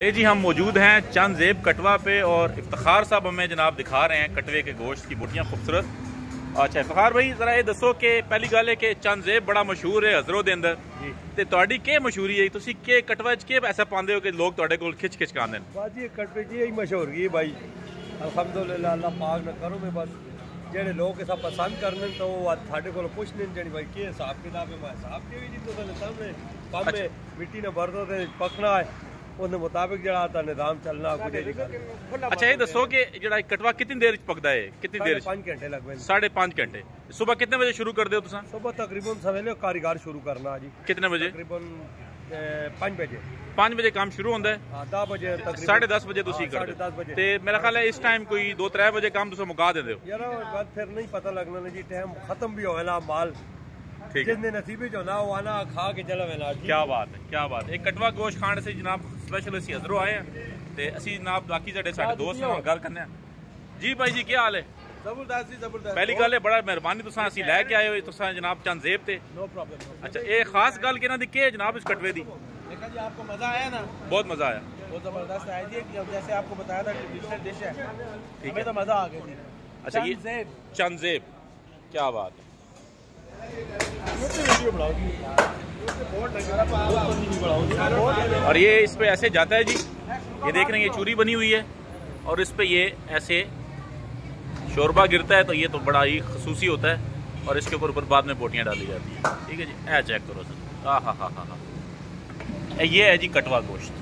ये जी हम मौजूद हैं चंद जेब कटवा पे और इफ्तार साहब हमें जनाब दिखा रहे हैं कटवे के गोश्त की बोटियाँ खूबसूरत अच्छा इफ्तार भाई जरा ये दसो कि पहली गल है कि चंद जेब बड़ा मशहूर है हजरों के अंदर ਤੇ ਤੁਹਾਡੀ ਕੀ ਮਸ਼ਹੂਰੀ ਹੈ ਤੁਸੀਂ ਕੀ ਕਟਵਾ ਚ ਕੀ ਐਸਾ ਪਾਉਂਦੇ ਹੋ ਕਿ ਲੋਕ ਤੁਹਾਡੇ ਕੋਲ ਖਿੱਚ ਖਿੱਚ ਕੇ ਆਉਂਦੇ ਨੇ ਬਾਜੀ ਕਟਵੇ ਜੀ ਹੀ ਮਸ਼ਹੂਰ ਗਈ ਭਾਈ ਅਲਹਮਦੁਲਿਲਾ ਅੱਲਾਹ ਪਾਕ ਨਾ ਕਰੋ ਮੈਂ ਬਸ ਜਿਹੜੇ ਲੋਕ ਇਸਾ ਪਸੰਦ ਕਰਨ ਤਾਂ ਉਹ ਅੱਜ ਸਾਡੇ ਕੋਲ ਪੁੱਛ ਲੈਣ ਜਣੀ ਭਾਈ ਕੀ ਹਿਸਾਬ ਕਿਤਾਬ ਹੈ ਮੈਂ ਹਿਸਾਬ ਕੇ ਵੀ ਜੀ ਤੁਹਾਡੇ ਸਾਹਮਣੇ ਕੰਮ ਹੈ ਮਿੱਟੀ ਨਾਲ ਭਰ ਦੋ ਤੇ ਪਕਣਾ ਹੈ ਉਹਦੇ ਮੁਤਾਬਿਕ ਜਿਹੜਾ ਤਾਂ ਨਿਜ਼ਾਮ ਚੱਲਣਾ ਕੁਝ ਜੀ ਅੱਛਾ ਇਹ ਦੱਸੋ ਕਿ ਜਿਹੜਾ ਇਹ ਕਟਵਾ ਕਿੰਨੀ ਦੇਰ ਚ ਪਕਦਾ ਹੈ ਕਿੰਨੀ ਦੇਰ ਚ 5 ਘੰਟੇ ਲੱਗਦੇ ਸਾਢੇ 5 ਘੰਟੇ ਸਵੇਰ ਕਿੰਨੇ ਵਜੇ ਸ਼ੁਰੂ ਕਰਦੇ ਹੋ ਤੁਸੀਂ ਸਵੇਰ ਤਕਰੀਬਨ ਸਵੇਲੇ ਕਾਰੀਗਰ ਸ਼ੁਰੂ ਕਰਨਾ ਜੀ ਕਿੰਨੇ ਵਜੇ ਤਕਰੀਬਨ 5 ਵਜੇ 5 ਵਜੇ ਕੰਮ ਸ਼ੁਰੂ ਹੁੰਦਾ ਹੈ ਹਾਂ 10 ਵਜੇ ਤਕਰੀਬਨ ਸਾਢੇ 10 ਵਜੇ ਤੁਸੀਂ ਹਾਂ, ਸਾਢੇ ਕਰਦੇ ਦਸ ਵਜੇ। ਤੇ ਮੇਰਾ ਖਿਆਲ ਹੈ ਇਸ ਟਾਈਮ ਕੋਈ 2-3 ਵਜੇ ਕੰਮ ਤੁਸੀਂ ਮੁਕਾ ਦਿੰਦੇ ਹੋ ਯਾਰ ਉਹ ਬਾਅਦ ਫਿਰ ਨਹੀਂ ਪਤਾ ਲੱਗਣਾ ਨਾ ਜੀ ਟਾਈਮ ਖਤਮ ਵੀ ਹੋਵੇਲਾ ਮਾਲ ਠੀਕ ਹੈ ਜਿੰਨੇ ਨਸੀਬੇ ਚ ਹੋਣਾ ਉਹ ਆਣਾ ਖਾ ਕੇ ਚਲਾ ਵੇਲਾ ਕੀ ਬਾਤ ਹੈ ਕੀ ਬਾਤ ਹੈ ਇਹ ਕਟਵਾ ਗੋਸ਼ ਖਾਣ ਸੇ ਜਨਾਬ ਸਪੈਸ਼ਲ ਅਸੀਂ ਹਜ਼ਰੋਂ ਆਏ ਹਾਂ ਤੇ ਅਸੀਂ ਜਨਾਬ ਬਾਕੀ ਸਾਡੇ ਸਾਡੇ ਦੋਸਤ ਨਾਲ ਗੱਲ ਕਰਨੇ ਆ ਜੀ ਭਾਈ ਜੀ ਕੀ ਹਾਲ ਹੈ ਜ਼ਬਰਦਸਤ ਜੀ ਜ਼ਬਰਦਸਤ ਪਹਿਲੀ ਗੱਲ ਹੈ ਬੜਾ ਮਿਹਰਬਾਨੀ ਤੁਸੀਂ ਅਸੀਂ ਲੈ ਕੇ ਆਏ ਹੋ ਤੁਸੀਂ ਜਨਾਬ ਚੰਦ ਜ਼ੇਬ ਤੇ नो प्रॉब्लम ਅੱਛਾ ਇਹ ਖਾਸ ਗੱਲ ਕਿਹਨਾਂ ਦੀ ਕੀ ਹੈ ਜਨਾਬ ਇਸ ਕਟਵੇ ਦੀ देखा जी आपको मजा आया ना ਬਹੁਤ ਮਜ਼ਾ ਆਇਆ वो जबरदस्त आया जी कि जैसे आपको बताया था ट्रेडिशनल डिश है ठीक हमें है तो मजा आ गया जी अच्छा ये चंद ज़ेब। चंद जेब क्या बात है और ये इस पे ऐसे जाता है जी। ये देख रहे हैं, ये चूरी बनी हुई है और इस पे ये ऐसे शोरबा गिरता है तो ये तो बड़ा ही खसूसी होता है और इसके ऊपर ऊपर बाद में बोटियाँ डाली जाती हैं। ठीक है जी, ऐ चेक करो सर। हाँ हाँ हाँ हाँ। हाँ ये है जी कटवा गोश्त।